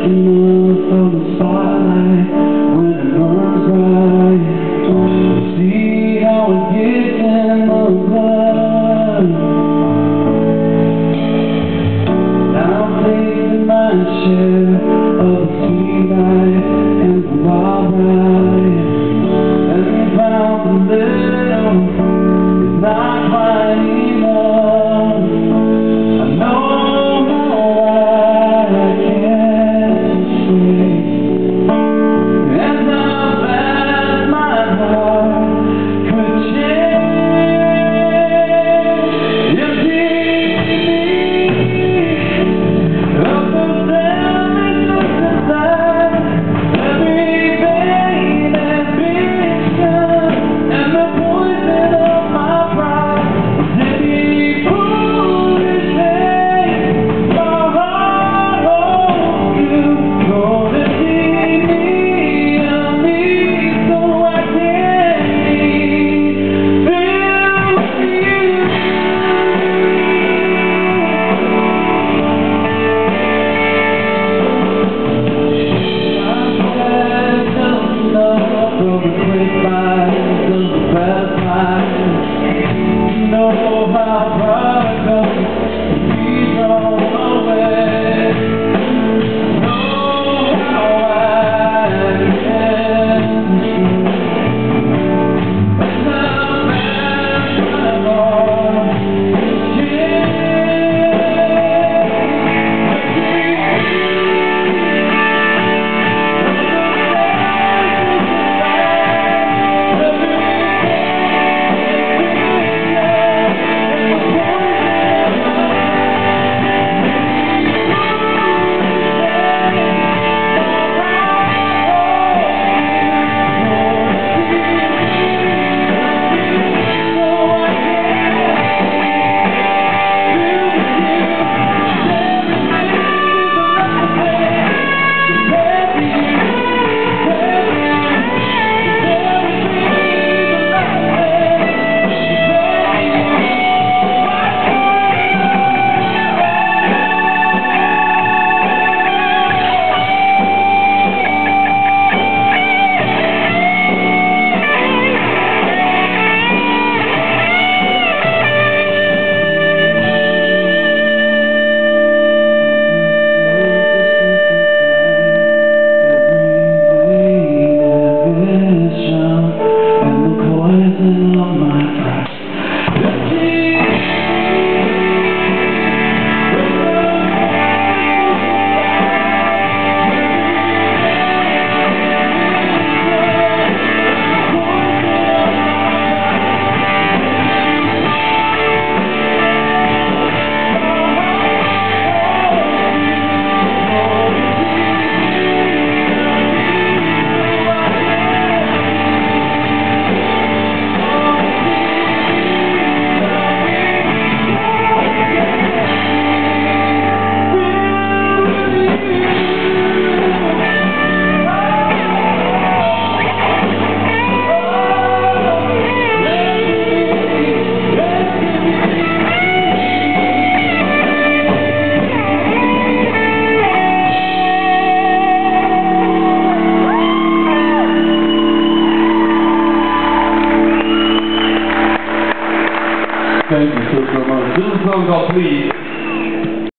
and Thank you so, so much. This is a song called Please.